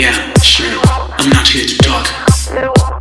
Yeah, sure. I'm not here to talk.